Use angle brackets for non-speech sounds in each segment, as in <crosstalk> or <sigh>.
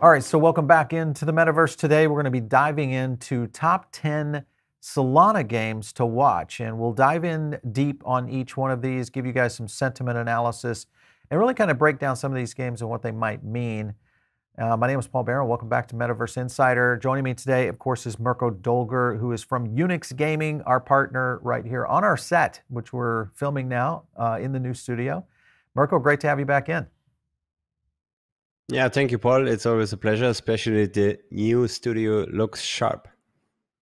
All right, so welcome back into the metaverse today. We're going to be diving into top 10 Solana games to watch, and we'll dive in deep on each one of these, give you guys some sentiment analysis, and really kind of break down some of these games and what they might mean. Uh, my name is Paul Barron. Welcome back to Metaverse Insider. Joining me today, of course, is Mirko Dolger, who is from Unix Gaming, our partner right here on our set, which we're filming now uh, in the new studio. Mirko, great to have you back in. Yeah, thank you, Paul. It's always a pleasure, especially the new studio looks sharp.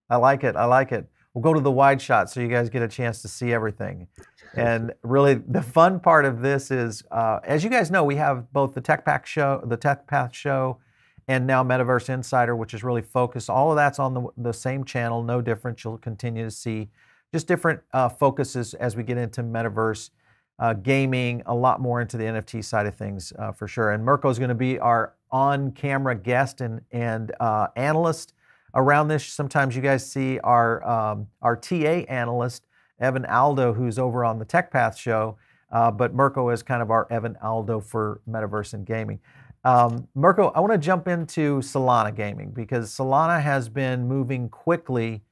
I like it. I like it. We'll go to the wide shot so you guys get a chance to see everything. And really, the fun part of this is, uh, as you guys know, we have both the Tech Pack show, the Tech Path show, and now Metaverse Insider, which is really focused. All of that's on the, the same channel, no different. You'll continue to see just different uh, focuses as we get into Metaverse uh, gaming, a lot more into the NFT side of things uh, for sure. And Mirko is going to be our on-camera guest and and uh, analyst around this. Sometimes you guys see our um, our TA analyst Evan Aldo, who's over on the TechPath show, uh, but Mirko is kind of our Evan Aldo for metaverse and gaming. Um, Mirko, I want to jump into Solana gaming because Solana has been moving quickly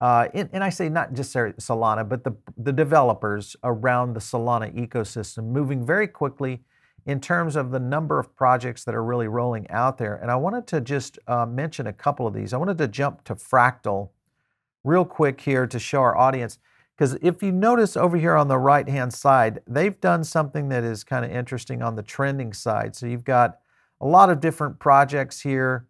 uh, and, and, I say not just Solana, but the, the developers around the Solana ecosystem moving very quickly in terms of the number of projects that are really rolling out there. And I wanted to just uh, mention a couple of these. I wanted to jump to Fractal real quick here to show our audience. Because if you notice over here on the right hand side, they've done something that is kind of interesting on the trending side. So you've got a lot of different projects here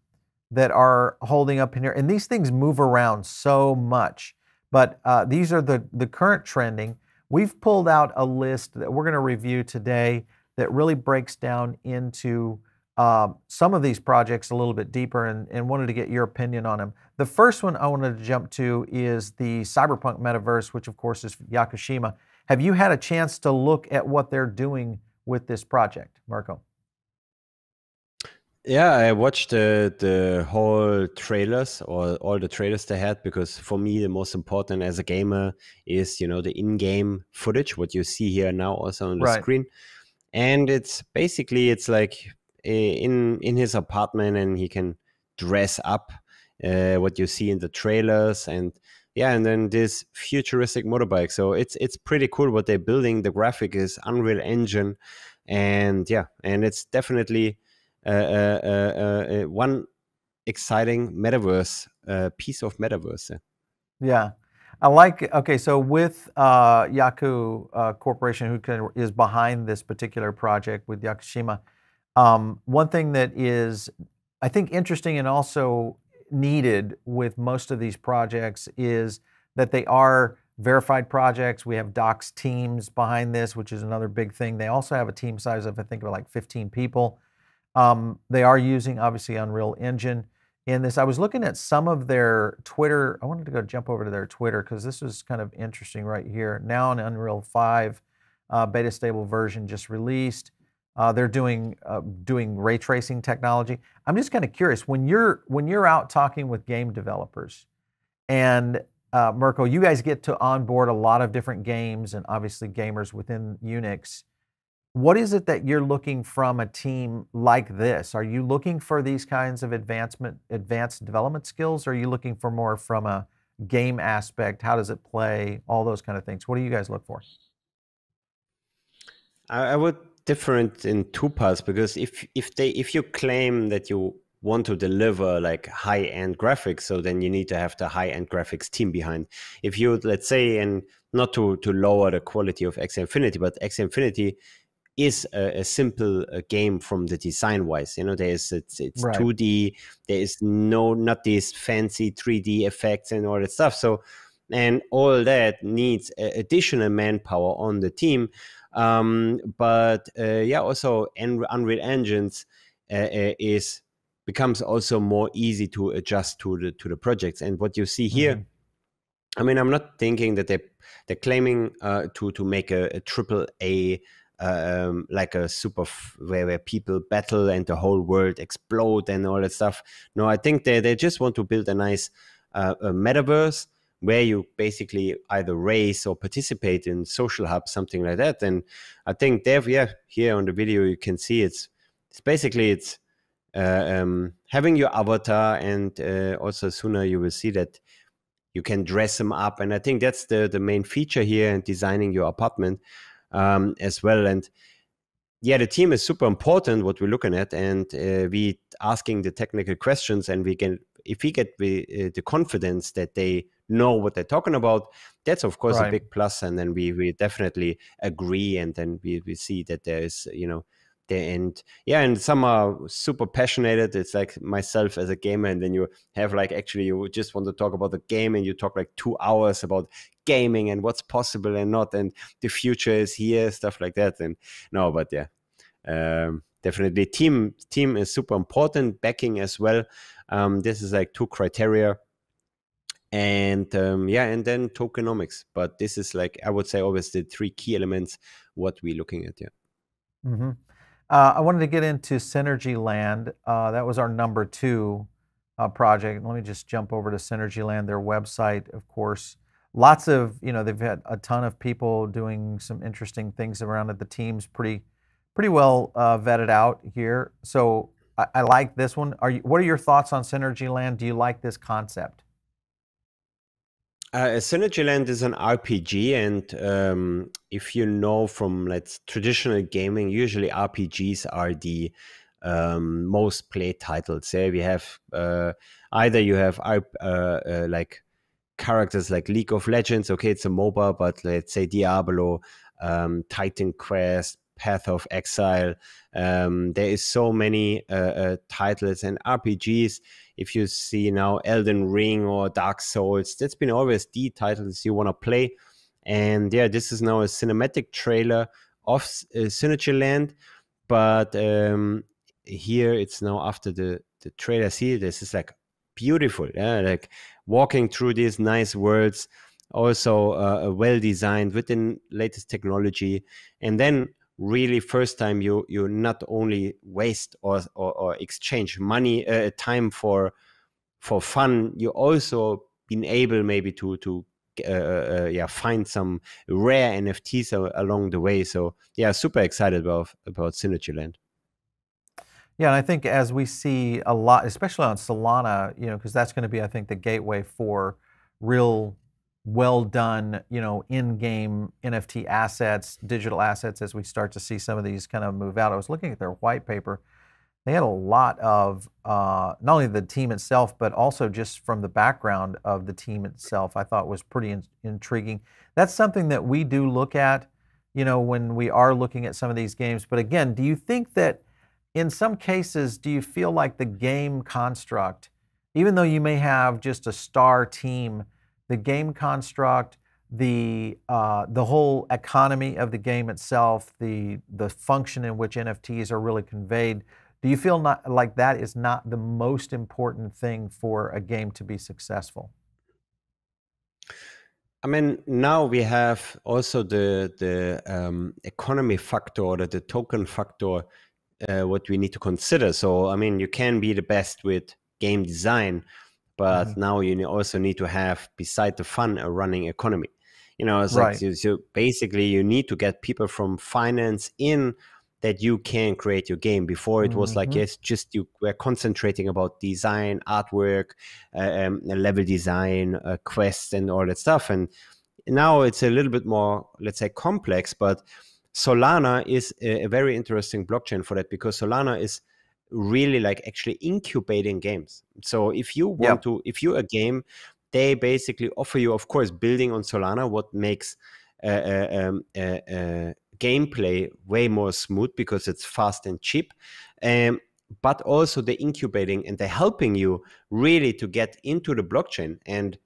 that are holding up in here. And these things move around so much. But uh, these are the, the current trending. We've pulled out a list that we're going to review today that really breaks down into uh, some of these projects a little bit deeper and, and wanted to get your opinion on them. The first one I wanted to jump to is the Cyberpunk metaverse, which of course is Yakushima. Have you had a chance to look at what they're doing with this project, Mirko? Yeah, I watched the the whole trailers or all the trailers they had because for me the most important as a gamer is you know the in-game footage, what you see here now also on the right. screen, and it's basically it's like in in his apartment and he can dress up uh, what you see in the trailers and yeah and then this futuristic motorbike. So it's it's pretty cool what they're building. The graphic is unreal engine and yeah and it's definitely one exciting metaverse piece of metaverse. Yeah. I like, okay, so with uh, Yaku uh, Corporation, who can, is behind this particular project with Yakushima, um, one thing that is, I think, interesting and also needed with most of these projects is that they are verified projects. We have doxxed teams behind this, which is another big thing. They also have a team size of, I think, like 15 people. Um, they are using obviously Unreal Engine in this. I was looking at some of their Twitter. I wanted to go jump over to their Twitter because this is kind of interesting right here. Now in Unreal 5 uh, beta stable version just released. Uh, they're doing uh, doing ray tracing technology. I'm just kind of curious when you're when you're out talking with game developers, and uh, Mirko, you guys get to onboard a lot of different games and obviously gamers within Unix. What is it that you're looking from a team like this? Are you looking for these kinds of advancement, advanced development skills? Or are you looking for more from a game aspect? How does it play? All those kind of things. What do you guys look for? I would different in two parts because if if they if you claim that you want to deliver like high end graphics, so then you need to have the high end graphics team behind. If you let's say and not to to lower the quality of Axie Infinity, but Axie Infinity is a, a simple uh, game from the design wise. You know, there's it's it's right. 2D. There is no not these fancy 3D effects and all that stuff. So, and all that needs additional manpower on the team. Um, but uh, yeah, also Unreal Engines uh, uh, is becomes also more easy to adjust to the to the projects. And what you see here. Mm-hmm. I mean, I'm not thinking that they they're claiming uh, to to make a, a triple A um, like a super where, where people battle and the whole world explode and all that stuff. No, I think they, they just want to build a nice uh, a metaverse where you basically either race or participate in social hubs, something like that. And I think they've yeah here on the video you can see it's it's basically it's uh, um, having your avatar, and uh, also sooner you will see that you can dress them up. And I think that's the the main feature here in designing your apartment um, as well. And yeah, the team is super important. What we're looking at, and uh, we asking the technical questions, and we can if we get the, uh, the confidence that they know what they're talking about, that's of course right. a big plus. And then we we definitely agree, and then we we see that there is you know and yeah and some are super passionate it's like myself as a gamer and then you have like actually you just want to talk about the game and you talk like two hours about gaming and what's possible and not and the future is here stuff like that and no but yeah um, definitely team team is super important backing as well um, this is like two criteria and um, yeah and then tokenomics but this is like i would say always the three key elements what we're looking at yeah mm-hmm. Uh, I wanted to get into Synergy Land. Uh, that was our number two uh, project. Let me just jump over to Synergy Land, their website, of course. Lots of, you know, they've had a ton of people doing some interesting things around it. The team's pretty, pretty well uh, vetted out here. So I, I like this one. Are you, what are your thoughts on Synergy Land? Do you like this concept? Uh, Synergyland is an RPG, and um, if you know from let's traditional gaming, usually RPGs are the um, most played titles. Yeah, we have uh, either you have uh, uh, like characters like League of Legends. Okay, it's a MOBA, but let's say Diablo, um, Titan Quest, Path of Exile. Um, there is so many uh, uh, titles and RPGs. If you see now Elden Ring or Dark Souls, that's been always the titles you want to play. And yeah, this is now a cinematic trailer of uh, Synergy Land, but um, here it's now after the the trailer. See, this is like beautiful, yeah, like walking through these nice worlds also uh, well designed with the latest technology and then really first time you you not only waste or or, or exchange money uh, time for for fun you also been able maybe to to uh, uh, uh yeah find some rare nfts along the way. So yeah super excited about about synergyland yeah, and I think as we see a lot, especially on Solana, you know, because that's going to be, I think, the gateway for real well done, you know, in-game NFT assets, digital assets as we start to see some of these kind of move out. I was looking at their white paper. They had a lot of uh, not only the team itself, but also just from the background of the team itself. I thought was pretty in- intriguing. That's something that we do look at, you know, when we are looking at some of these games. But again, do you think that in some cases, do you feel like the game construct, even though you may have just a star team? The game construct, the uh, the whole economy of the game itself, the the function in which NFTs are really conveyed. Do you feel not like that is not the most important thing for a game to be successful? I mean, now we have also the the um, economy factor or the token factor, uh, what we need to consider. So, I mean, you can be the best with game design, but mm-hmm. now you also need to have beside the fun a running economy you know it's right. like so basically you need to get people from finance in that you can create your game before it was mm-hmm. like yes just you were concentrating about design artwork uh, um, level design uh, quests and all that stuff and now it's a little bit more let's say complex but solana is a, a very interesting blockchain for that because solana is really like actually incubating games. So if you want to, if you're a game, they basically offer you, of course, building on Solana, what makes uh, uh, um, uh, uh, gameplay way more smooth because it's fast and cheap. Um, but also the incubating and the helping you really to get into the blockchain and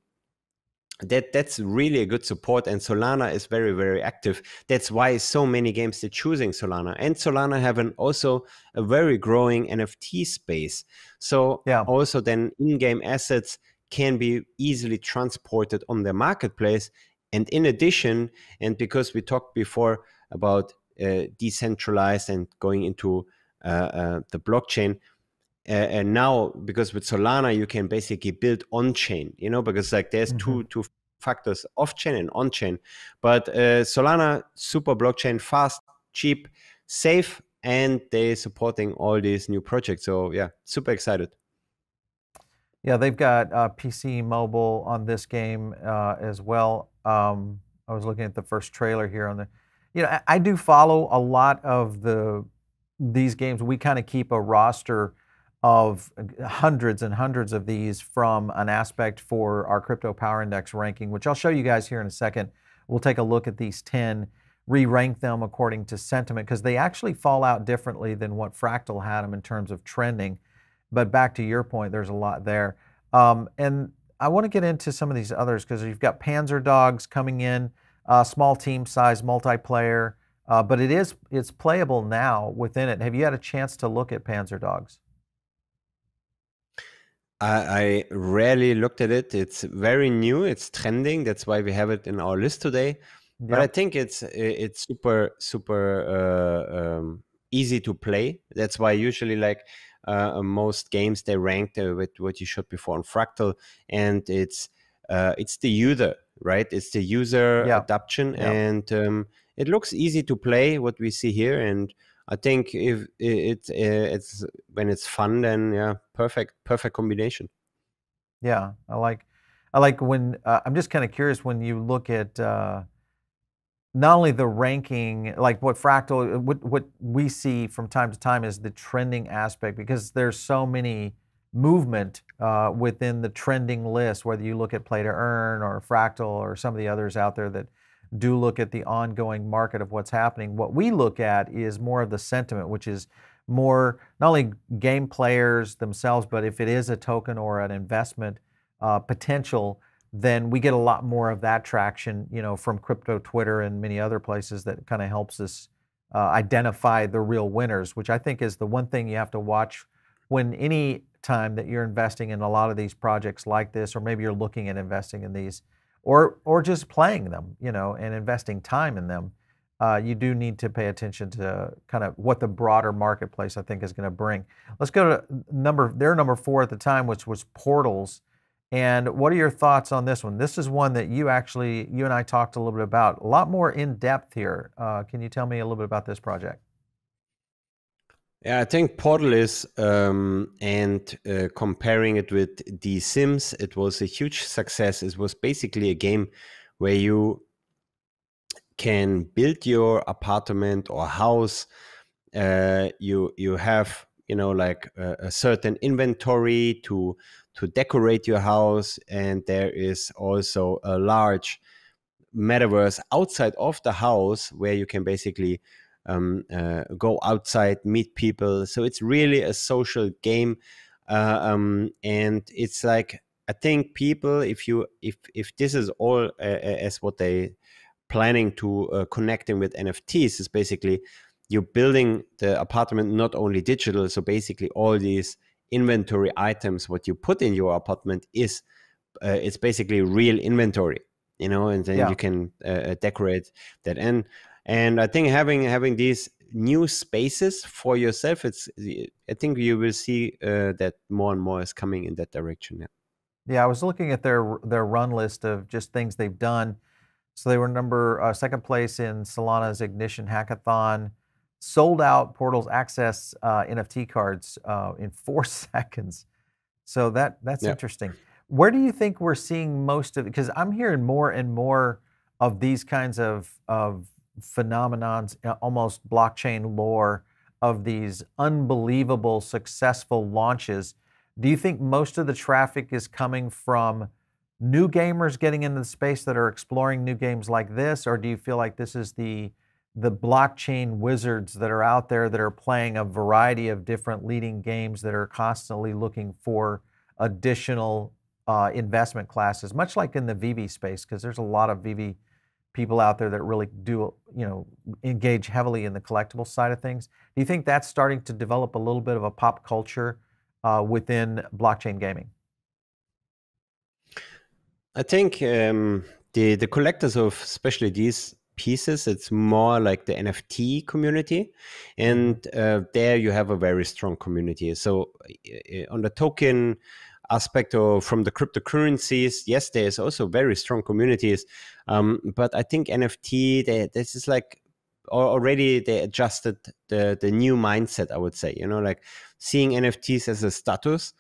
that that's really a good support and solana is very very active. That's why so many games are choosing solana. And solana have an also a very growing nft space. So yeah. also then in-game assets can be easily transported on the marketplace. And in addition and because we talked before about uh, decentralized and going into uh, uh, the blockchain uh, and now because with solana you can basically build on chain you know because like there's mm-hmm. two two factors off chain and on chain but uh, solana super blockchain fast cheap safe and they're supporting all these new projects. So yeah, super excited. Yeah, they've got uh, PC mobile on this game uh, as well. Um, I was looking at the first trailer here on the. You know, I, I do follow a lot of the these games. We kind of keep a roster of hundreds and hundreds of these from an aspect for our crypto power index ranking, which I'll show you guys here in a second. We'll take a look at these 10, re-rank them according to sentiment, because they actually fall out differently than what Fractal had them in terms of trending. But back to your point, there's a lot there. Um, and I want to get into some of these others because you've got Panzer Dogs coming in, uh, small team size, multiplayer, uh, but it is it's playable now within it. Have you had a chance to look at Panzer Dogs? I, I rarely looked at it. It's very new. It's trending. That's why we have it in our list today. But I think it's it's super super uh, um, easy to play. That's why usually like uh, most games they ranked uh, with what you showed before on Fractal, and it's uh, it's the user right. It's the user adoption, and um, it looks easy to play. What we see here, and I think if it, it's when it's fun, then yeah, perfect, perfect combination. Yeah, I like, I like when uh, I'm just kind of curious when you look at uh, not only the ranking, like what Fractal, what what we see from time to time is the trending aspect because there's so many movement uh, within the trending list, whether you look at Play to Earn or Fractal or some of the others out there that do look at the ongoing market of what's happening. What we look at is more of the sentiment, which is more not only game players themselves, but if it is a token or an investment uh, potential, then we get a lot more of that traction, you know, from crypto Twitter and many other places that kind of helps us uh, identify the real winners, which I think is the one thing you have to watch when any time that you're investing in a lot of these projects like this, or maybe you're looking at investing in these or or just playing them, you know, and investing time in them, uh, you do need to pay attention to kind of what the broader marketplace I think is going to bring. Let's go to number their number four at the time, which was Portals. And what are your thoughts on this one? This is one that you actually you and I talked a little bit about, a lot more in depth here. Uh, can you tell me a little bit about this project? Yeah, I think Portal is, um, and uh, comparing it with The Sims, it was a huge success. It was basically a game where you can build your apartment or house. Uh, you you have you know like a, a, certain inventory to to decorate your house, and there is also a large metaverse outside of the house where you can basically um, uh, go outside, meet people. So it's really a social game, uh, um, and it's like I think people, if you if if this is all uh, as what they planning to uh, connecting with NFTs is basically you're building the apartment not only digital. So basically all these inventory items, what you put in your apartment is uh, it's basically real inventory you know and then yeah. you can uh, decorate that and and i think having having these new spaces for yourself it's i think you will see uh, that more and more is coming in that direction yeah. Yeah i was looking at their their run list of just things they've done. So they were number uh, second place in solana's ignition hackathon sold out portals access uh, nft cards uh, in four <laughs> seconds. So that that's yeah. interesting. Where do you think we're seeing most of it because i'm hearing more and more of these kinds of of phenomenons, uh, almost blockchain lore of these unbelievable successful launches. Do you think most of the traffic is coming from new gamers getting into the space that are exploring new games like this, or do you feel like this is the the blockchain wizards that are out there that are playing a variety of different leading games that are constantly looking for additional uh, investment classes, much like in the VV space, because there's a lot of VV people out there that really do, you know, engage heavily in the collectible side of things. Do you think that's starting to develop a little bit of a pop culture uh, within blockchain gaming? I think um, the the collectors of especially these pieces, it's more like the NFT community, and mm-hmm. uh, there you have a very strong community. So uh, on the token aspect of from the cryptocurrencies yes there's also very strong communities um, but i think nft they, this is like already they adjusted the the new mindset. I would say, you know, like seeing NFTs as a status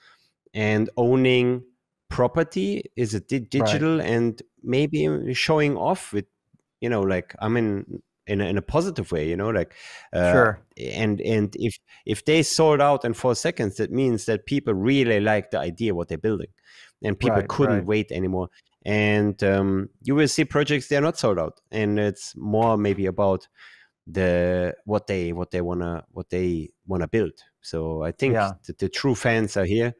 and owning property is a di- digital right. and maybe showing off with, you know, like I mean, in a, in a positive way you know like uh, sure and and if if they sold out in four seconds that means that people really like the idea what they're building and people right, couldn't right. wait anymore and um, you will see projects they're not sold out and it's more maybe about the what they what they wanna what they wanna build so i think yeah. the, the, true fans are here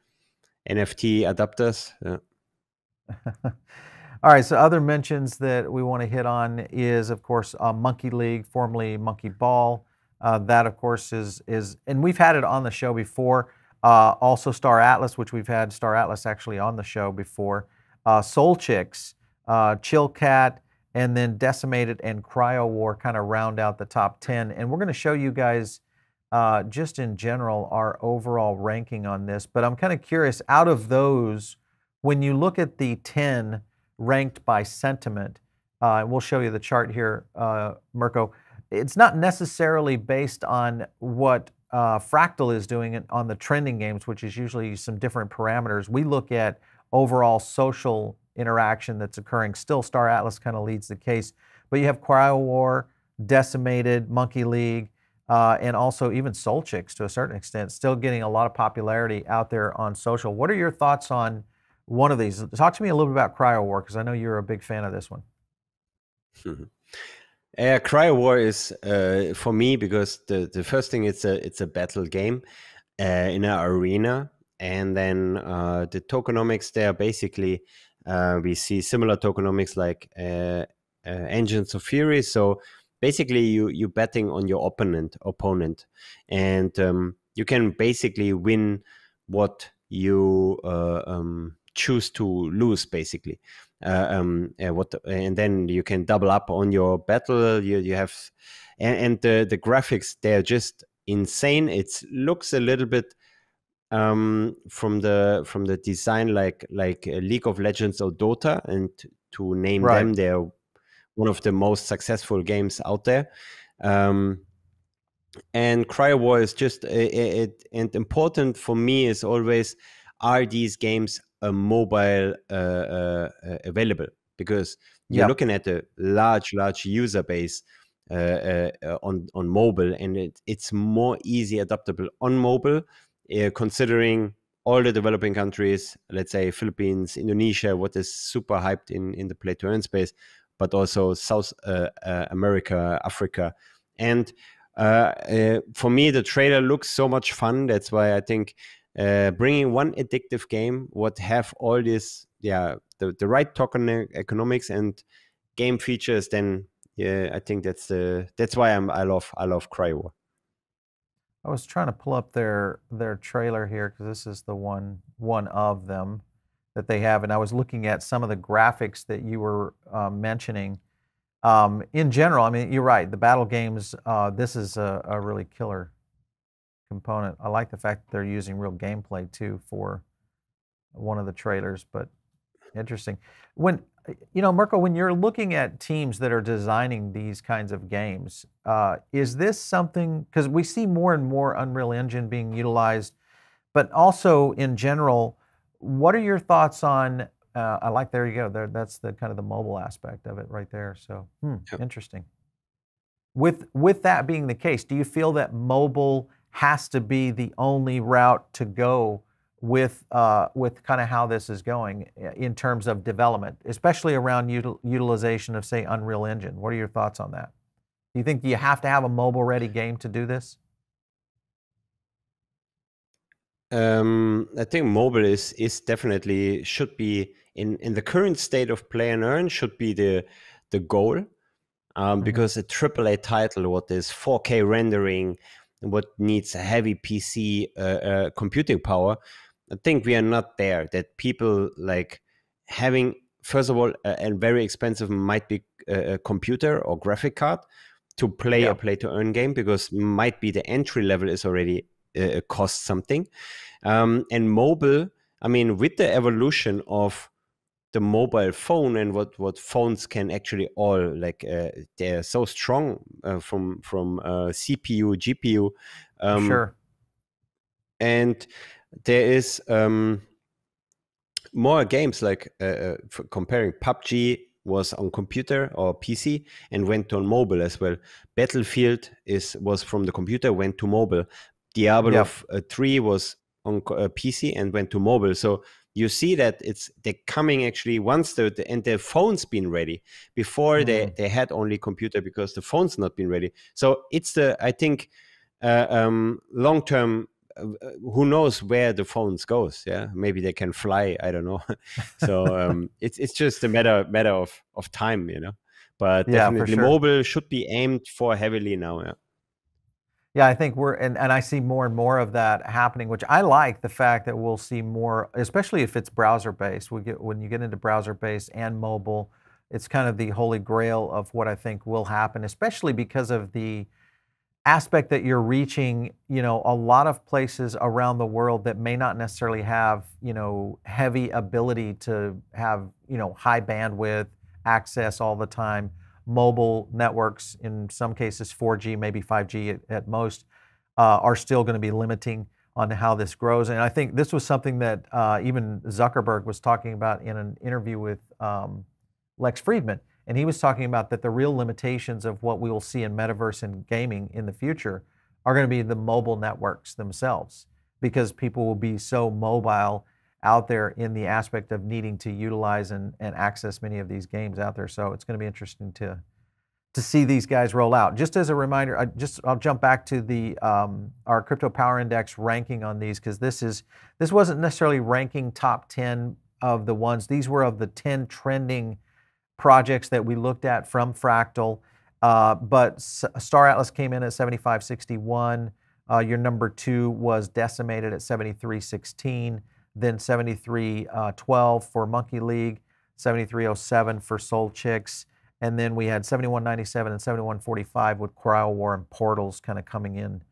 nft adapters yeah. <laughs> all right so other mentions that we want to hit on is of course uh, monkey league formerly monkey ball uh, that of course is is and we've had it on the show before uh, also star atlas which we've had star atlas actually on the show before uh, SolChicks, uh, Chill Cat, and then Decimated and Cryo War kind of round out the top 10. And we're going to show you guys uh, just in general our overall ranking on this. But I'm kind of curious out of those, when you look at the 10 ranked by sentiment, uh, we'll show you the chart here, uh, Mirko. It's not necessarily based on what uh, Fractal is doing on the trending games, which is usually some different parameters. We look at overall social interaction that's occurring. Still, Star Atlas kind of leads the case. But you have Cryo War, Decimated, Monkey League, uh, and also even SolChicks to a certain extent, still getting a lot of popularity out there on social. What are your thoughts on one of these? Talk to me a little bit about Cryo War because I know you're a big fan of this one. <laughs> Mm-hmm. Uh, Cryo War is uh, for me because the, the first thing it's a it's a battle game uh, in an arena and then uh, the tokenomics there basically uh, we see similar tokenomics like uh, uh, engines of fury so basically you you betting on your opponent opponent and um, you can basically win what you uh, um, choose to lose basically uh, um, what and then you can double up on your battle you, you have and, and the the graphics they're just insane it looks a little bit um, from the from the design like like uh, League of Legends or Dota, and to name right. them, they're one of the most successful games out there. Um, and Cryo War is just it, it, and important for me is always are these games a mobile uh, uh, uh, available because you're yep. looking at a large large user base uh, uh, on on mobile and it, it's more easy adaptable on mobile uh, considering all the developing countries, let's say Philippines, Indonesia, what is super hyped in, in the play to earn space, but also South uh, uh, America, Africa. And uh, uh, for me, the trailer looks so much fun. That's why I think uh, bringing one addictive game would have all this, yeah, the, the right token economics and game features. Then, yeah, I think that's the that's why I'm I love I love Cryo. I was trying to pull up their their trailer here because this is the one one of them that they have, and I was looking at some of the graphics that you were uh, mentioning. Um, in general, I mean, you're right. The battle games, uh, this is a, a, really killer component. I like the fact that they're using real gameplay too for one of the trailers, but interesting. When you know, Mirko, when you're looking at teams that are designing these kinds of games, uh, is this something? Because we see more and more Unreal Engine being utilized, but also in general, what are your thoughts on? Uh, I like there you go. There, that's the kind of the mobile aspect of it right there. So hmm, yep. interesting. With with that being the case, do you feel that mobile has to be the only route to go with uh, with kind of how this is going in terms of development, especially around util- utilization of say Unreal Engine. What are your thoughts on that? Do you think you have to have a mobile-ready game to do this? Um, I think mobile is is definitely should be in in the current state of play and earn should be the the goal, um, mm-hmm. because a AAA title what is 4K rendering, what needs a heavy PC uh, uh, computing power I think we are not there. That people like having first of all a, very expensive might be a, a, computer or graphic card to play yeah. a play to earn game because might be the entry level is already uh, cost something, um, and mobile. I mean, with the evolution of the mobile phone and what what phones can actually all like uh, they're so strong uh, from from uh, CPU GPU um, sure and there is um, more games like uh, uh comparing PUBG was on computer or PC and went on mobile as well. Battlefield is was from the computer went to mobile. Diablo yep. uh, 3 was on PC and went to mobile. So you see that it's they're coming actually once the, the and the phone's been ready before mm. they they had only computer because the phone's not been ready. So it's the i think uh, um, long term uh, who knows where the phones goes yeah? Maybe they can fly i don't know. <laughs> So um, it's it's just a matter matter of of time you know? But yeah, definitely sure. mobile should be aimed for heavily now yeah yeah, I think we're and, and I see more and more of that happening, which I like the fact that we'll see more, especially if it's browser based. We get when you get into browser based and mobile, it's kind of the holy grail of what I think will happen, especially because of the aspect that you're reaching, you know, a lot of places around the world that may not necessarily have, you know, heavy ability to have, you know, high bandwidth access all the time mobile networks, in some cases 4G, maybe 5G at, at most, uh, are still going to be limiting on how this grows. And I think this was something that uh, even Zuckerberg was talking about in an interview with um, Lex Fridman. And he was talking about that the real limitations of what we will see in metaverse and gaming in the future are going to be the mobile networks themselves because people will be so mobile out there in the aspect of needing to utilize and, and access many of these games out there. So it's going to be interesting to to see these guys roll out. Just as a reminder, I just I'll jump back to the um, our crypto power index ranking on these because this is this wasn't necessarily ranking top 10 of the ones. These were of the 10 trending projects that we looked at from Fractal. Uh, but Star Atlas came in at 7561. Uh, your number two was decimated at 7316 then 7312 uh, for Monkey League, 7307 for SolChicks, and then we had 7197 and 7145 with Cryo War and Portals kind of coming in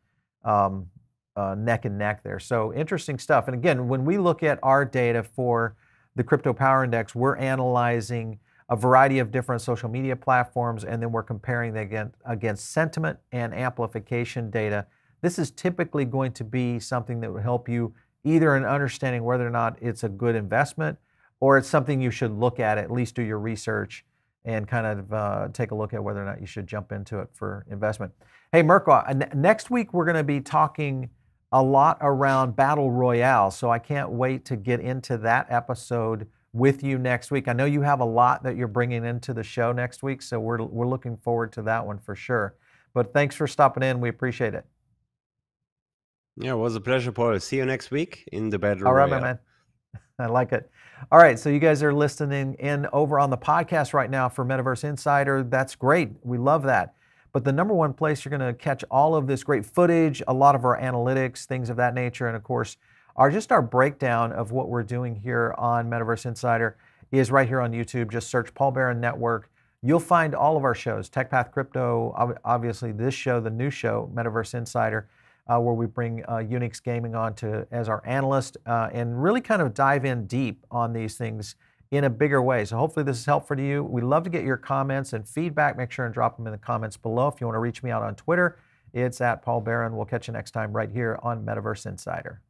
um, uh, neck and neck there. So interesting stuff. And again, when we look at our data for the Crypto Power Index, we're analyzing a variety of different social media platforms, and then we're comparing them against, against sentiment and amplification data. This is typically going to be something that will help you either in understanding whether or not it's a good investment or it's something you should look at, at least do your research and kind of uh, take a look at whether or not you should jump into it for investment. Hey, Mirko, uh, next week we're going to be talking a lot around Battle Royale, so I can't wait to get into that episode with you next week. I know you have a lot that you're bringing into the show next week, so we're, we're looking forward to that one for sure. But thanks for stopping in. We appreciate it. Yeah, it was a pleasure, Paul. See you next week in the bedroom. All right, my man. <laughs> I like it. All right, so you guys are listening in over on the podcast right now for Metaverse Insider. That's great. We love that. But the number one place you're going to catch all of this great footage, a lot of our analytics, things of that nature, and of course, are just our breakdown of what we're doing here on Metaverse Insider is right here on YouTube. Just search Paul Barron Network. You'll find all of our shows, TechPath Crypto, obviously this show, the new show, Metaverse Insider uh, where we bring uh, Unix Gaming on to as our analyst uh, and really kind of dive in deep on these things in a bigger way. So hopefully this is helpful to you. We love to get your comments and feedback. Make sure and drop them in the comments below. If you want to reach me out on Twitter, it's at Paul Barron. We'll catch you next time right here on Metaverse Insider.